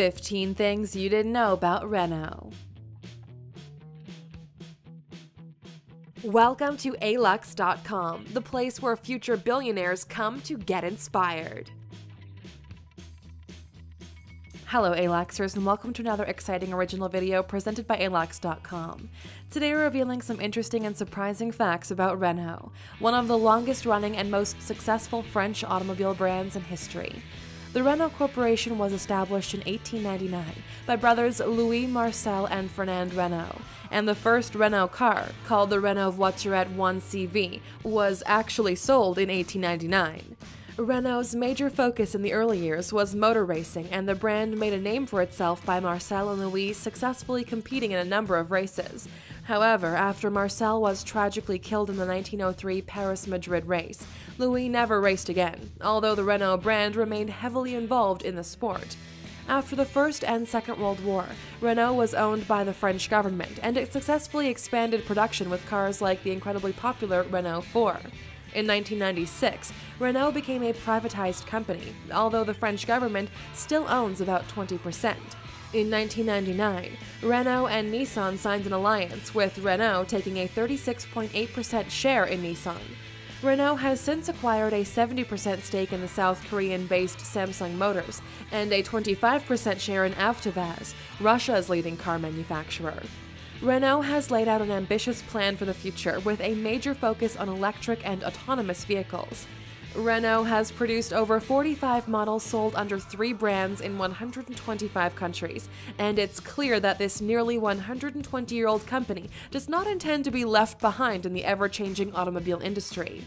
15 Things You Didn't Know About Renault. Welcome to alux.com, the place where future billionaires come to get inspired. Hello Aluxers and welcome to another exciting original video presented by alux.com. Today we're revealing some interesting and surprising facts about Renault, one of the longest running and most successful French automobile brands in history. The Renault Corporation was established in 1899 by brothers Louis Marcel and Fernand Renault, and the first Renault car, called the Renault Voiturette 1CV, was actually sold in 1899. Renault's major focus in the early years was motor racing, and the brand made a name for itself by Marcel and Louis successfully competing in a number of races. However, after Marcel was tragically killed in the 1903 Paris Madrid race, Louis never raced again, although the Renault brand remained heavily involved in the sport. After the First and Second World War, Renault was owned by the French government, and it successfully expanded production with cars like the incredibly popular Renault 4. In 1996, Renault became a privatized company, although the French government still owns about 20%. In 1999, Renault and Nissan signed an alliance, with Renault taking a 36.8% share in Nissan. Renault has since acquired a 70% stake in the South Korean based Samsung Motors and a 25% share in Avtovaz, Russia's leading car manufacturer. Renault has laid out an ambitious plan for the future with a major focus on electric and autonomous vehicles. Renault has produced over 45 models sold under three brands in 125 countries, and it's clear that this nearly 120 year old company does not intend to be left behind in the ever changing automobile industry.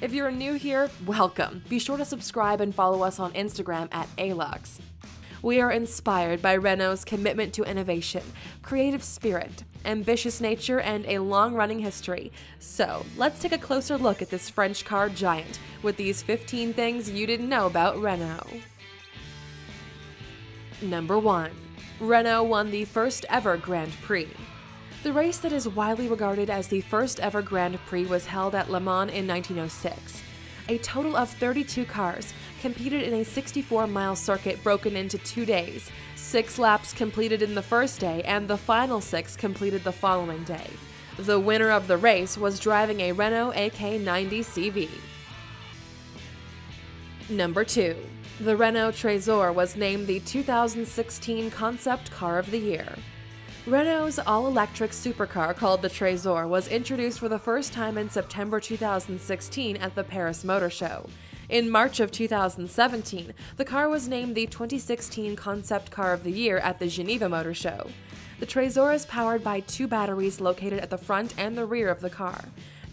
If you're new here, welcome. Be sure to subscribe and follow us on Instagram at ALUX. We are inspired by Renault's commitment to innovation, creative spirit, ambitious nature, and a long running history. So, let's take a closer look at this French car giant with these 15 things you didn't know about Renault. Number 1. Renault won the first ever Grand Prix. The race that is widely regarded as the first ever Grand Prix was held at Le Mans in 1906 a total of 32 cars competed in a 64 mile circuit broken into two days. Six laps completed in the first day, and the final six completed the following day. The winner of the race was driving a Renault AK90 CV. Number 2. The Renault Trésor was named the 2016 Concept Car of the Year. Renault's all electric supercar called the Trésor was introduced for the first time in September 2016 at the Paris Motor Show. In March of 2017, the car was named the 2016 Concept Car of the Year at the Geneva Motor Show. The Trésor is powered by two batteries located at the front and the rear of the car.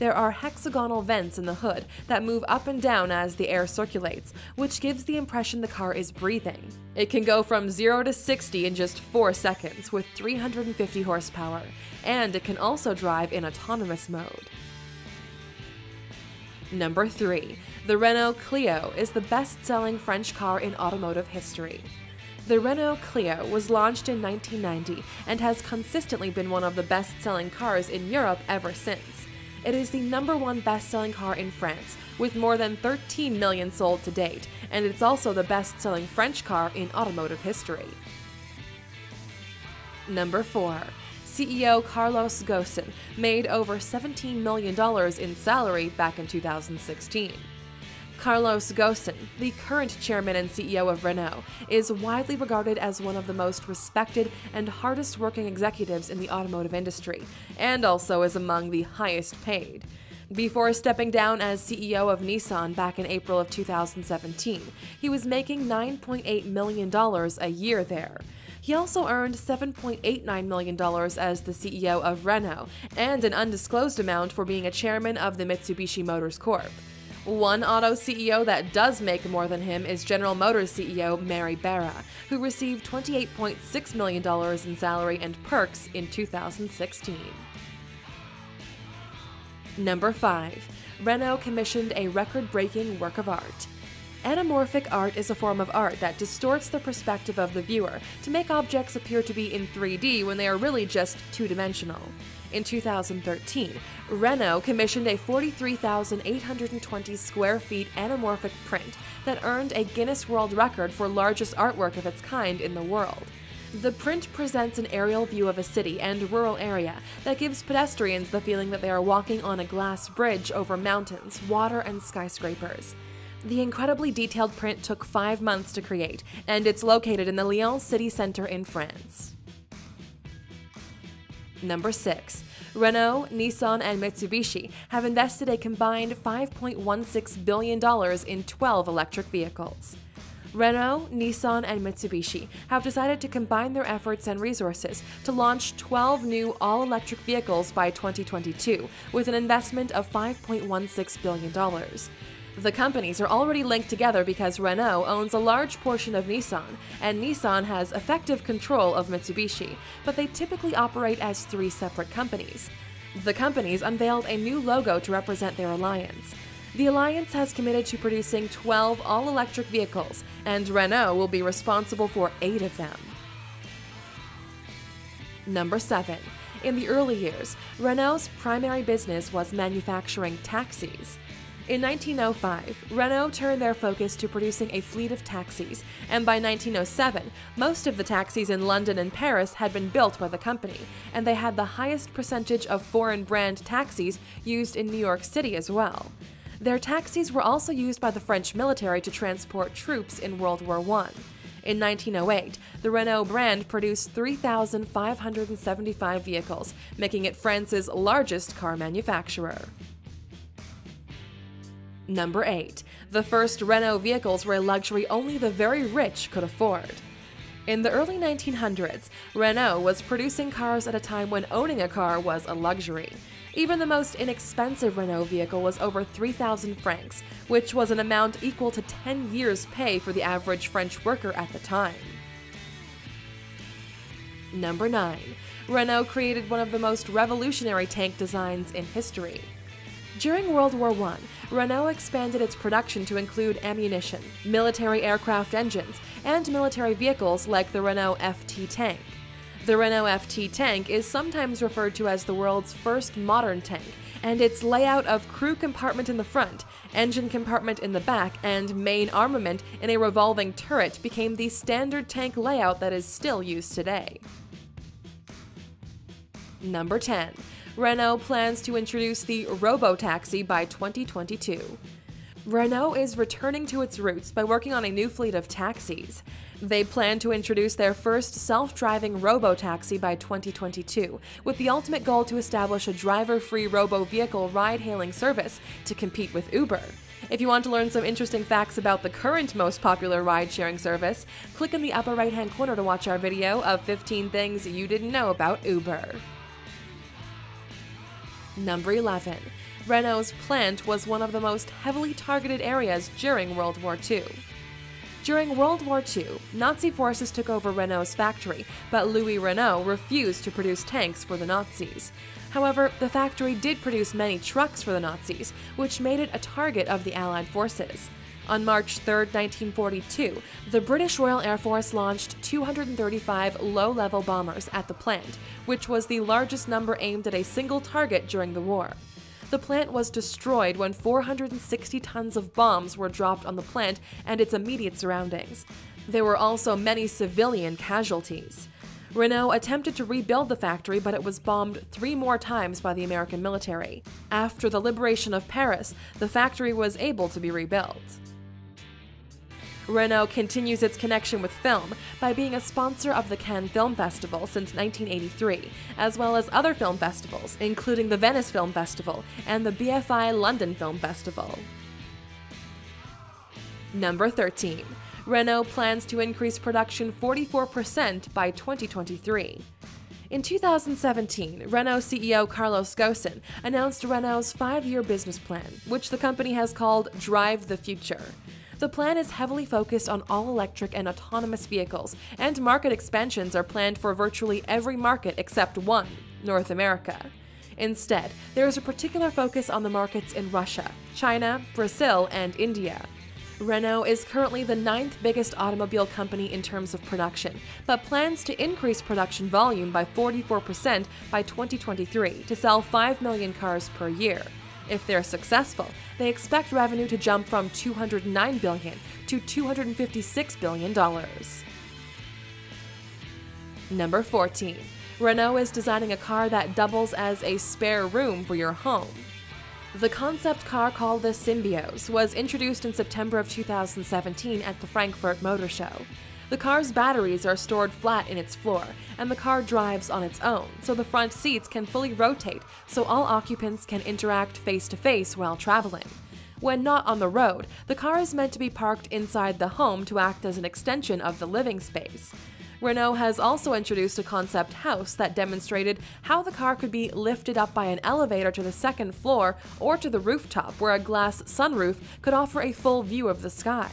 There are hexagonal vents in the hood that move up and down as the air circulates, which gives the impression the car is breathing. It can go from 0 to 60 in just 4 seconds with 350 horsepower, and it can also drive in autonomous mode. Number 3. The Renault Clio is the best selling French car in automotive history. The Renault Clio was launched in 1990 and has consistently been one of the best selling cars in Europe ever since. It is the number one best selling car in France, with more than 13 million sold to date, and it's also the best selling French car in automotive history. Number 4. CEO Carlos Ghosn made over $17 million in salary back in 2016. Carlos Ghosn, the current chairman and CEO of Renault, is widely regarded as one of the most respected and hardest working executives in the automotive industry, and also is among the highest paid. Before stepping down as CEO of Nissan back in April of 2017, he was making $9.8 million a year there. He also earned $7.89 million as the CEO of Renault, and an undisclosed amount for being a chairman of the Mitsubishi Motors Corp. One auto CEO that does make more than him is General Motors CEO Mary Barra, who received $28.6 million in salary and perks in 2016. Number 5. Renault commissioned a record breaking work of art. Anamorphic art is a form of art that distorts the perspective of the viewer to make objects appear to be in 3D when they are really just two dimensional. In 2013, Renault commissioned a 43,820 square feet anamorphic print that earned a Guinness World Record for largest artwork of its kind in the world. The print presents an aerial view of a city and rural area that gives pedestrians the feeling that they are walking on a glass bridge over mountains, water, and skyscrapers. The incredibly detailed print took five months to create, and it's located in the Lyon city center in France. Number 6. Renault, Nissan, and Mitsubishi have invested a combined $5.16 billion in 12 electric vehicles. Renault, Nissan, and Mitsubishi have decided to combine their efforts and resources to launch 12 new all electric vehicles by 2022 with an investment of $5.16 billion. The companies are already linked together because Renault owns a large portion of Nissan, and Nissan has effective control of Mitsubishi, but they typically operate as three separate companies. The companies unveiled a new logo to represent their alliance. The alliance has committed to producing 12 all electric vehicles, and Renault will be responsible for eight of them. Number 7. In the early years, Renault's primary business was manufacturing taxis. In 1905, Renault turned their focus to producing a fleet of taxis, and by 1907, most of the taxis in London and Paris had been built by the company, and they had the highest percentage of foreign brand taxis used in New York City as well. Their taxis were also used by the French military to transport troops in World War I. In 1908, the Renault brand produced 3,575 vehicles, making it France's largest car manufacturer. Number 8. The first Renault vehicles were a luxury only the very rich could afford. In the early 1900s, Renault was producing cars at a time when owning a car was a luxury. Even the most inexpensive Renault vehicle was over 3,000 francs, which was an amount equal to 10 years' pay for the average French worker at the time. Number 9. Renault created one of the most revolutionary tank designs in history. During World War I, Renault expanded its production to include ammunition, military aircraft engines, and military vehicles like the Renault FT tank. The Renault FT tank is sometimes referred to as the world's first modern tank, and its layout of crew compartment in the front, engine compartment in the back, and main armament in a revolving turret became the standard tank layout that is still used today. Number 10. Renault plans to introduce the Robotaxi by 2022. Renault is returning to its roots by working on a new fleet of taxis. They plan to introduce their first self driving robo-taxi by 2022, with the ultimate goal to establish a driver free robo vehicle ride hailing service to compete with Uber. If you want to learn some interesting facts about the current most popular ride sharing service, click in the upper right hand corner to watch our video of 15 things you didn't know about Uber. Number 11. Renault's plant was one of the most heavily targeted areas during World War II. During World War II, Nazi forces took over Renault's factory, but Louis Renault refused to produce tanks for the Nazis. However, the factory did produce many trucks for the Nazis, which made it a target of the Allied forces. On March 3, 1942, the British Royal Air Force launched 235 low level bombers at the plant, which was the largest number aimed at a single target during the war. The plant was destroyed when 460 tons of bombs were dropped on the plant and its immediate surroundings. There were also many civilian casualties. Renault attempted to rebuild the factory, but it was bombed three more times by the American military. After the liberation of Paris, the factory was able to be rebuilt. Renault continues its connection with film by being a sponsor of the Cannes Film Festival since 1983, as well as other film festivals, including the Venice Film Festival and the BFI London Film Festival. Number 13. Renault plans to increase production 44% by 2023. In 2017, Renault CEO Carlos Ghosn announced Renault's five year business plan, which the company has called Drive the Future. The plan is heavily focused on all electric and autonomous vehicles, and market expansions are planned for virtually every market except one North America. Instead, there is a particular focus on the markets in Russia, China, Brazil, and India. Renault is currently the ninth biggest automobile company in terms of production, but plans to increase production volume by 44% by 2023 to sell 5 million cars per year. If they're successful, they expect revenue to jump from 209 billion to 256 billion dollars. Number 14. Renault is designing a car that doubles as a spare room for your home. The concept car called the Symbios was introduced in September of 2017 at the Frankfurt Motor Show. The car's batteries are stored flat in its floor, and the car drives on its own, so the front seats can fully rotate so all occupants can interact face to face while traveling. When not on the road, the car is meant to be parked inside the home to act as an extension of the living space. Renault has also introduced a concept house that demonstrated how the car could be lifted up by an elevator to the second floor or to the rooftop, where a glass sunroof could offer a full view of the sky.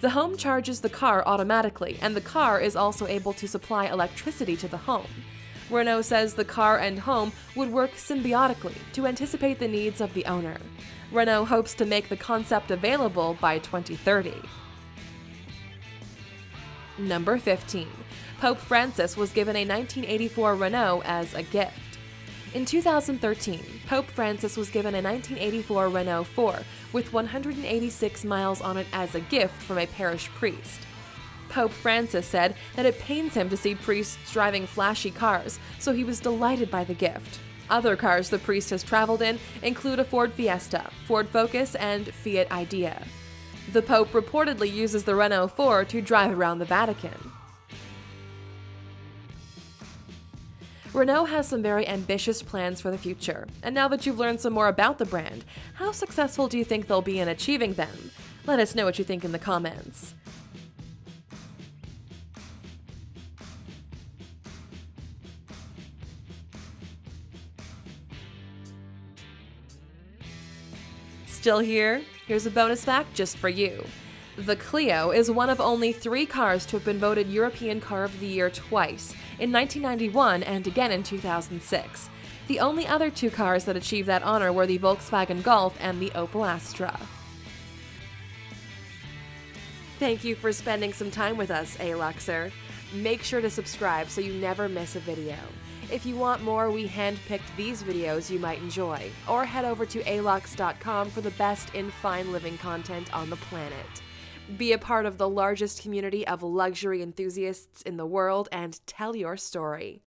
The home charges the car automatically, and the car is also able to supply electricity to the home. Renault says the car and home would work symbiotically to anticipate the needs of the owner. Renault hopes to make the concept available by 2030. Number 15. Pope Francis was given a 1984 Renault as a gift. In 2013, Pope Francis was given a 1984 Renault 4 with 186 miles on it as a gift from a parish priest. Pope Francis said that it pains him to see priests driving flashy cars, so he was delighted by the gift. Other cars the priest has traveled in include a Ford Fiesta, Ford Focus, and Fiat Idea. The Pope reportedly uses the Renault 4 to drive around the Vatican. Renault has some very ambitious plans for the future, and now that you've learned some more about the brand, how successful do you think they'll be in achieving them? Let us know what you think in the comments. Still here? Here's a bonus fact just for you. The Clio is one of only three cars to have been voted European Car of the Year twice, in 1991 and again in 2006. The only other two cars that achieved that honor were the Volkswagen Golf and the Opel Astra. Thank you for spending some time with us, Aluxer. Make sure to subscribe so you never miss a video. If you want more, we handpicked these videos you might enjoy, or head over to alux.com for the best in fine living content on the planet. Be a part of the largest community of luxury enthusiasts in the world and tell your story.